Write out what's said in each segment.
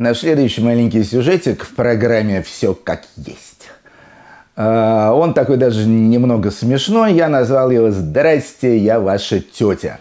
Наш следующий маленький сюжетик в программе «Все как есть». А, он такой даже немного смешной. Я назвал его «Здрасте, я ваша тетя».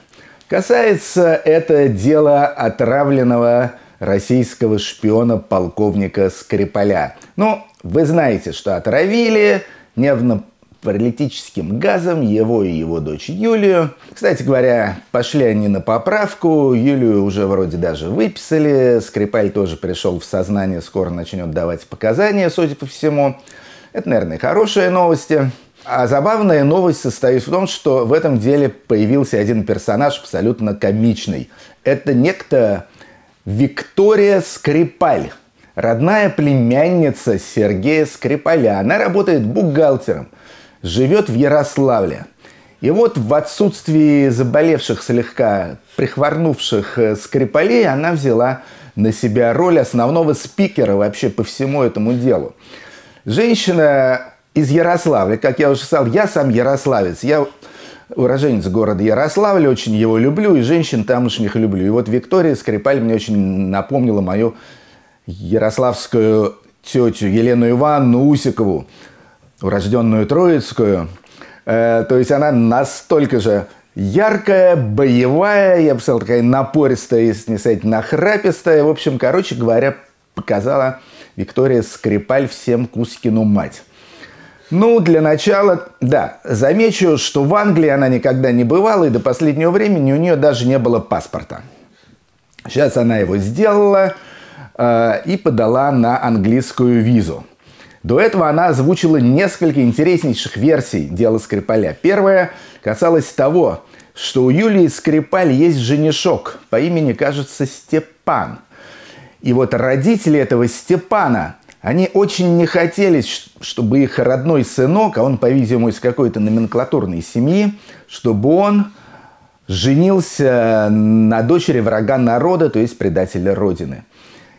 Касается это дела отравленного российского шпиона полковника Скрипаля. Ну, вы знаете, что отравили нервно паралитическим газом его и его дочь Юлию. Кстати говоря, пошли они на поправку. Юлию уже вроде даже выписали. Скрипаль тоже пришел в сознание, скоро начнет давать показания, судя по всему. Это, наверное, хорошие новости. А забавная новость состоит в том, что в этом деле появился один персонаж абсолютно комичный. Это некто Виктория Скрипаль, родная племянница Сергея Скрипаля. Она работает бухгалтером – живет в Ярославле. И вот в отсутствии заболевших слегка, прихворнувших э, скрипалей, она взяла на себя роль основного спикера вообще по всему этому делу. Женщина из Ярославля, как я уже сказал, я сам ярославец, я уроженец города Ярославля, очень его люблю, и женщин тамошних люблю. И вот Виктория Скрипаль мне очень напомнила мою ярославскую тетю Елену Ивановну Усикову, урожденную Троицкую. Э, то есть она настолько же яркая, боевая, я бы сказал, такая напористая, если не сказать нахрапистая. В общем, короче говоря, показала Виктория Скрипаль всем Кускину мать. Ну, для начала, да, замечу, что в Англии она никогда не бывала, и до последнего времени у нее даже не было паспорта. Сейчас она его сделала э, и подала на английскую визу. До этого она озвучила несколько интереснейших версий дела Скрипаля. Первая касалась того, что у Юлии Скрипаль есть женишок по имени, кажется, Степан. И вот родители этого Степана, они очень не хотели, чтобы их родной сынок, а он, по-видимому, из какой-то номенклатурной семьи, чтобы он женился на дочери врага народа, то есть предателя Родины.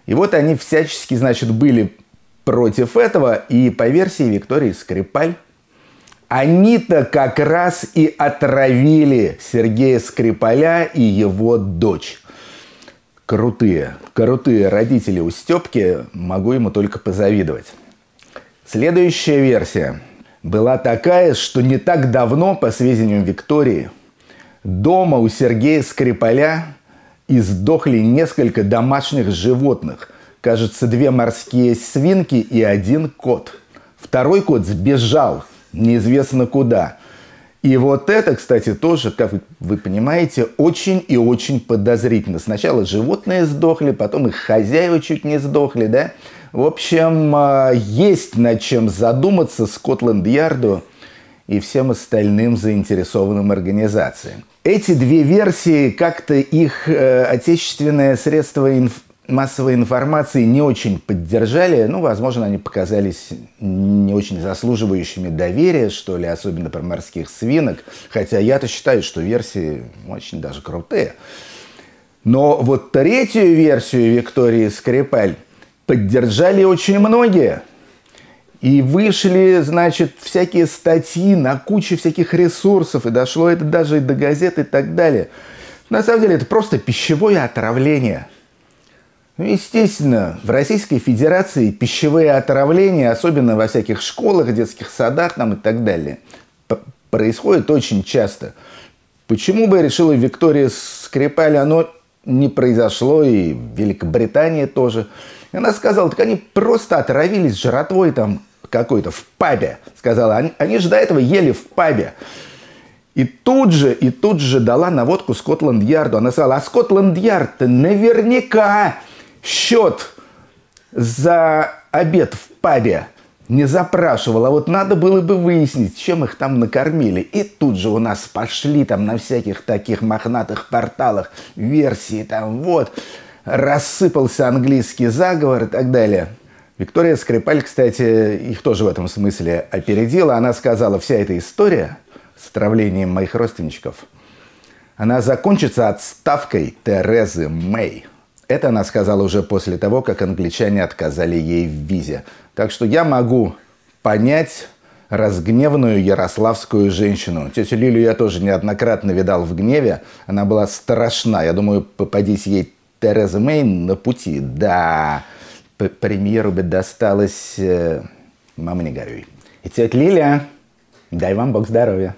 И вот они всячески, значит, были против этого. И по версии Виктории Скрипаль, они-то как раз и отравили Сергея Скрипаля и его дочь. Крутые, крутые родители у Степки, могу ему только позавидовать. Следующая версия была такая, что не так давно, по сведениям Виктории, дома у Сергея Скрипаля издохли несколько домашних животных – кажется, две морские свинки и один кот. Второй кот сбежал неизвестно куда. И вот это, кстати, тоже, как вы понимаете, очень и очень подозрительно. Сначала животные сдохли, потом их хозяева чуть не сдохли, да? В общем, а, есть над чем задуматься Скотланд-Ярду и всем остальным заинтересованным организациям. Эти две версии, как-то их э, отечественное средство информации массовой информации не очень поддержали. Ну, возможно, они показались не очень заслуживающими доверия, что ли, особенно про морских свинок. Хотя я-то считаю, что версии очень даже крутые. Но вот третью версию Виктории Скрипаль поддержали очень многие. И вышли, значит, всякие статьи на куче всяких ресурсов, и дошло это даже и до газет и так далее. На самом деле это просто пищевое отравление – ну, естественно, в Российской Федерации пищевые отравления, особенно во всяких школах, детских садах там и так далее, происходит очень часто. Почему бы, решила Виктория Скрипаль, оно не произошло и в Великобритании тоже. И она сказала, так они просто отравились жратвой там какой-то в пабе. Сказала, они, они же до этого ели в пабе. И тут же, и тут же дала наводку Скотланд-Ярду. Она сказала, а Скотланд-Ярд наверняка счет за обед в пабе не запрашивал, а вот надо было бы выяснить, чем их там накормили. И тут же у нас пошли там на всяких таких мохнатых порталах версии, там вот, рассыпался английский заговор и так далее. Виктория Скрипаль, кстати, их тоже в этом смысле опередила. Она сказала, вся эта история с отравлением моих родственничков, она закончится отставкой Терезы Мэй. Это она сказала уже после того, как англичане отказали ей в визе. Так что я могу понять разгневанную ярославскую женщину. Тетю Лилю я тоже неоднократно видал в гневе. Она была страшна. Я думаю, попадись ей Тереза Мэй на пути. Да, премьеру бы досталось... Э, мама, не горюй. И тетя Лиля, дай вам Бог здоровья.